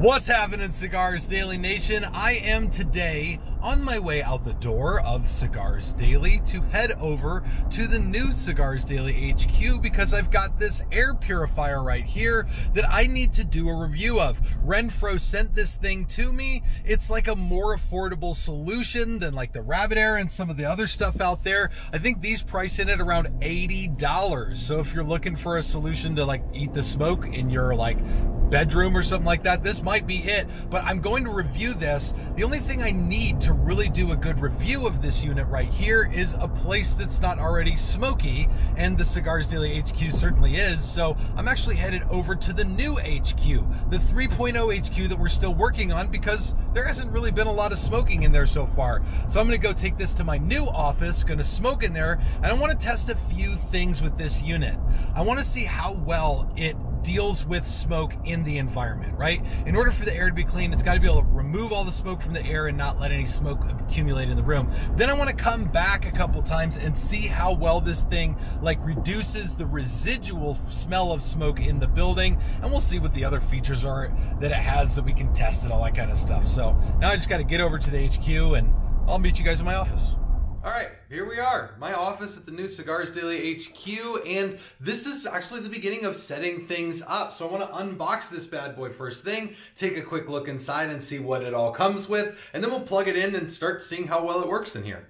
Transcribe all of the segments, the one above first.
What's happening, Cigars Daily Nation? I am today on my way out the door of Cigars Daily to head over to the new Cigars Daily HQ because I've got this air purifier right here that I need to do a review of. Renpho sent this thing to me. It's like a more affordable solution than like the Rabbit Air and some of the other stuff out there. I think these price in at around $80. So if you're looking for a solution to like eat the smoke in your like bedroom or something like that, this might be it. But I'm going to review this. The only thing I need to really do a good review of this unit right here is a place that's not already smoky, and the Cigars Daily HQ certainly is. So I'm actually headed over to the new HQ, the 3.0 HQ that we're still working on because there hasn't really been a lot of smoking in there so far. So I'm to go take this to my new office, to smoke in there, and I want to test a few things with this unit. I want to see how well it deals with smoke in the environment, right? In order for the air to be clean, it's got to be able to remove all the smoke from the air and not let any smoke accumulate in the room. Then I want to come back a couple times and see how well this thing like reduces the residual smell of smoke in the building, and we'll see what the other features are that it has that we can test and all that kind of stuff. So now I just got to get over to the HQ and I'll meet you guys in my office. All right, here we are, my office at the new Cigars Daily HQ, and this is actually the beginning of setting things up. So I want to unbox this bad boy first thing, take a quick look inside and see what it all comes with, and then we'll plug it in and start seeing how well it works in here.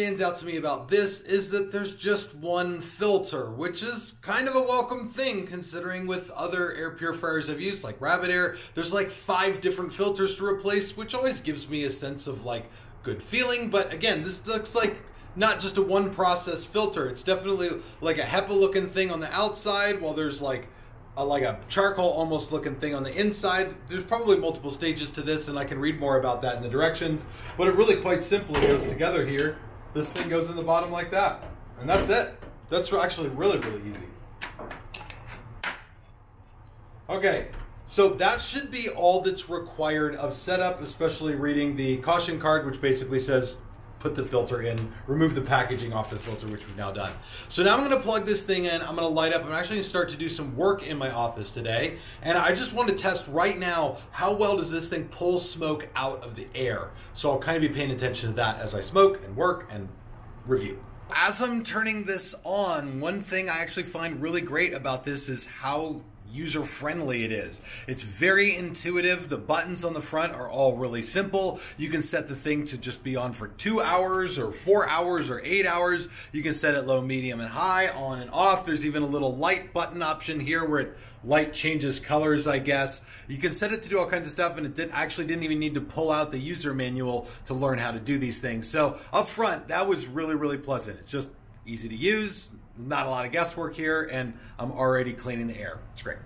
Stands out to me about this is that there's just one filter, which is kind of a welcome thing considering with other air purifiers I've used, like Rabbit Air, there's like five different filters to replace, which always gives me a sense of like good feeling. But again, this looks like not just a one process filter. It's definitely like a HEPA looking thing on the outside, while there's like a, like a charcoal almost looking thing on the inside. There's probably multiple stages to this, and I can read more about that in the directions. But it really quite simply goes together here. This thing goes in the bottom like that, and that's it. That's actually really, really easy. Okay, so that should be all that's required of setup, especially reading the caution card, which basically says put the filter in, remove the packaging off the filter, which we've now done. So now I'm gonna plug this thing in, I'm gonna light up, I'm actually gonna start to do some work in my office today. And I just want to test right now, how well does this thing pull smoke out of the air? So I'll kind of be paying attention to that as I smoke and work and review. As I'm turning this on, one thing I actually find really great about this is how user friendly it is. It's very intuitive. The buttons on the front are all really simple. You can set the thing to just be on for two hours or four hours or eight hours. You can set it low, medium, and high, on and off. There's even a little light button option here where it light changes colors, I guess. You can set it to do all kinds of stuff, and it did, actually didn't even need to pull out the user manual to learn how to do these things. So up front, that was really, really pleasant. It's just easy to use, not a lot of guesswork here, and I'm already cleaning the air. It's great.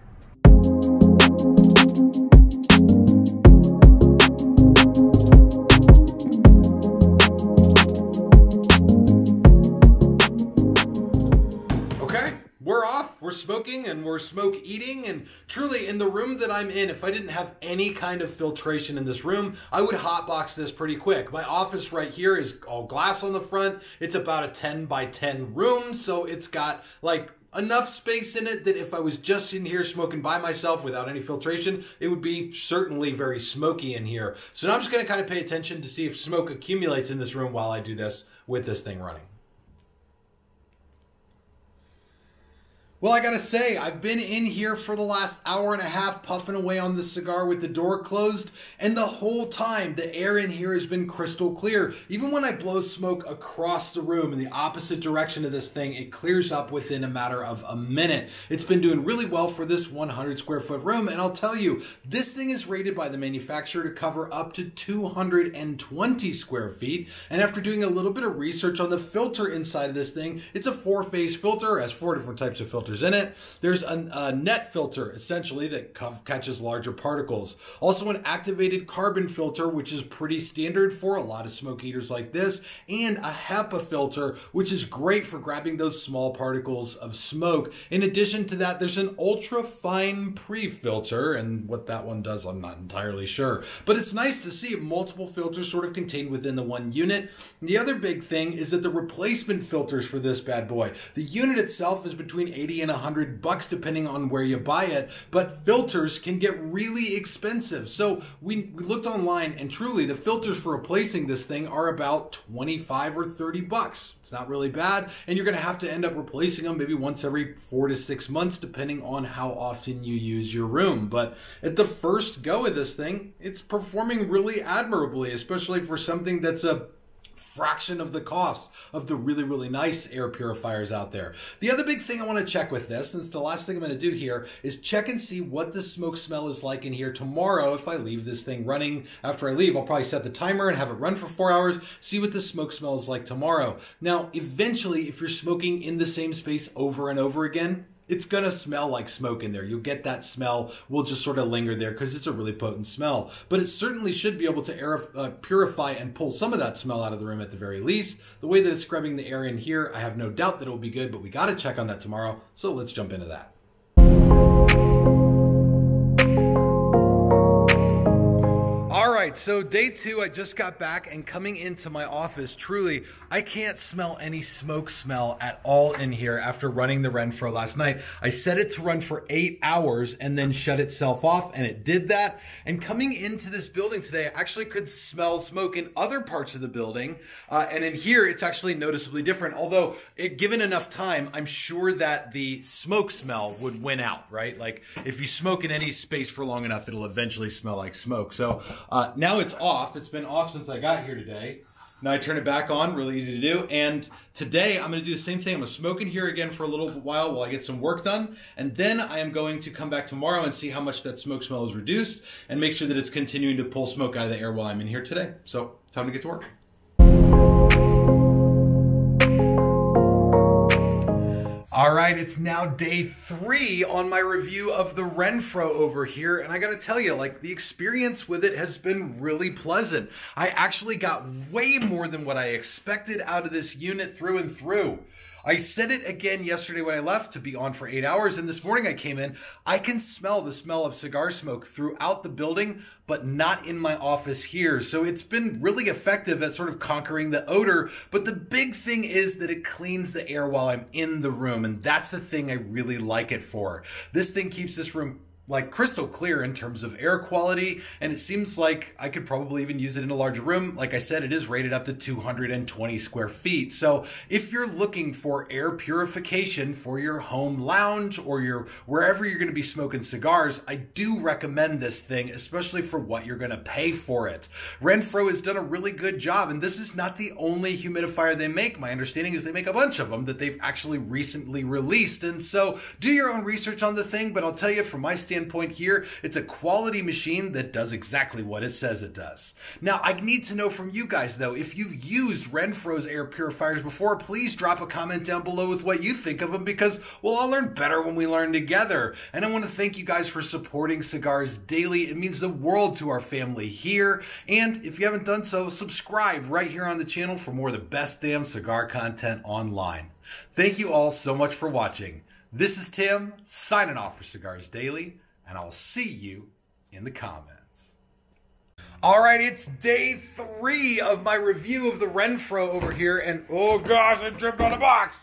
We're off. We're smoking and we're smoke eating. And truly, in the room that I'm in, if I didn't have any kind of filtration in this room, I would hotbox this pretty quick. My office right here is all glass on the front. It's about a 10 by 10 room, so it's got like enough space in it that if I was just in here smoking by myself without any filtration, it would be certainly very smoky in here. So now I'm just going to kind of pay attention to see if smoke accumulates in this room while I do this with this thing running. Well, I gotta say, I've been in here for the last hour and a half puffing away on this cigar with the door closed, and the whole time the air in here has been crystal clear. Even when I blow smoke across the room in the opposite direction of this thing, it clears up within a matter of a minute. It's been doing really well for this 100 square foot room, and I'll tell you, this thing is rated by the manufacturer to cover up to 220 square feet, and after doing a little bit of research on the filter inside of this thing, it's a four phase filter, has four different types of filters filters in it. There's a, a net filter, essentially, that catches larger particles. Also an activated carbon filter, which is pretty standard for a lot of smoke eaters like this, and a HEPA filter, which is great for grabbing those small particles of smoke. In addition to that, there's an ultra fine pre-filter, and what that one does, I'm not entirely sure. But it's nice to see multiple filters sort of contained within the one unit. And the other big thing is that the replacement filters for this bad boy, the unit itself is between 80 and 100 bucks depending on where you buy it, but filters can get really expensive. So we, we looked online and truly the filters for replacing this thing are about 25 or 30 bucks. It's not really bad. And you're going to have to end up replacing them maybe once every four to six months, depending on how often you use your room. But at the first go of this thing, it's performing really admirably, especially for something that's a fraction of the cost of the really, really nice air purifiers out there. The other big thing I want to check with this, and it's the last thing I'm going to do here, is check and see what the smoke smell is like in here tomorrow if I leave this thing running. After I leave, I'll probably set the timer and have it run for four hours, see what the smoke smell is like tomorrow. Now, eventually, if you're smoking in the same space over and over again, it's to smell like smoke in there. You'll get that smell will just sort of linger there because it's a really potent smell. But it certainly should be able to air, uh, purify and pull some of that smell out of the room at the very least. The way that it's scrubbing the air in here, I have no doubt that it will be good, but we got to check on that tomorrow. So let's jump into that. Right, so day two, I just got back and coming into my office, truly, I can't smell any smoke smell at all in here after running the Renpho last night. I set it to run for eight hours and then shut itself off, and it did that. And coming into this building today, I actually could smell smoke in other parts of the building. Uh, and in here, it's actually noticeably different. Although, it, given enough time, I'm sure that the smoke smell would win out, right? Like, if you smoke in any space for long enough, it'll eventually smell like smoke. So, uh, now it's off. It's been off since I got here today. Now I turn it back on, really easy to do. And today I'm going to do the same thing. I'm going to smoke in here again for a little while while I get some work done. And then I am going to come back tomorrow and see how much that smoke smell is reduced and make sure that it's continuing to pull smoke out of the air while I'm in here today. So time to get to work. All right, it's now day three on my review of the Renpho over here, and I gotta tell you, like, the experience with it has been really pleasant. I actually got way more than what I expected out of this unit through and through. I said it again yesterday when I left to be on for eight hours, and this morning I came in. I can smell the smell of cigar smoke throughout the building, but not in my office here. So it's been really effective at sort of conquering the odor. But the big thing is that it cleans the air while I'm in the room, and that's the thing I really like it for. This thing keeps this room like crystal clear in terms of air quality and it seems like I could probably even use it in a larger room. Like I said, it is rated up to 220 square feet. So if you're looking for air purification for your home lounge or your wherever you're going to be smoking cigars, I do recommend this thing, especially for what you're going to pay for it. Renpho has done a really good job and this is not the only humidifier they make. My understanding is they make a bunch of them that they've actually recently released. And so do your own research on the thing, but I'll tell you from my standpoint standpoint here, it's a quality machine that does exactly what it says it does. Now, I need to know from you guys though, if you've used Renpho's air purifiers before, please drop a comment down below with what you think of them because we'll all learn better when we learn together. And I want to thank you guys for supporting Cigars Daily. It means the world to our family here. And if you haven't done so, subscribe right here on the channel for more of the best damn cigar content online. Thank you all so much for watching. This is Tim signing off for Cigars Daily and I'll see you in the comments. All right, it's day three of my review of the Renpho over here, and oh gosh, I tripped on a box.